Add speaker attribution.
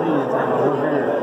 Speaker 1: 所以才不是